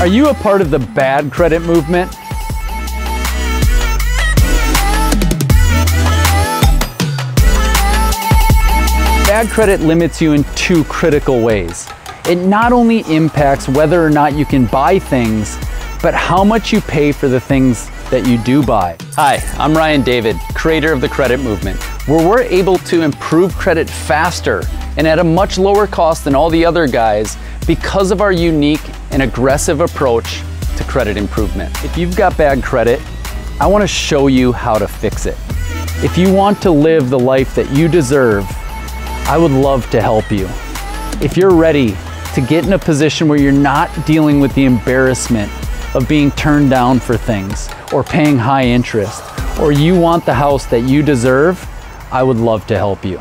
Are you a part of the bad credit movement? Bad credit limits you in two critical ways. It not only impacts whether or not you can buy things, but how much you pay for the things that you do buy. Hi, I'm Ryan David, creator of the Credit Movement, where we're able to improve credit faster and at a much lower cost than all the other guys because of our unique and aggressive approach to credit improvement. If you've got bad credit, I want to show you how to fix it. If you want to live the life that you deserve, I would love to help you. If you're ready to get in a position where you're not dealing with the embarrassment of being turned down for things or paying high interest, or you want the house that you deserve, I would love to help you.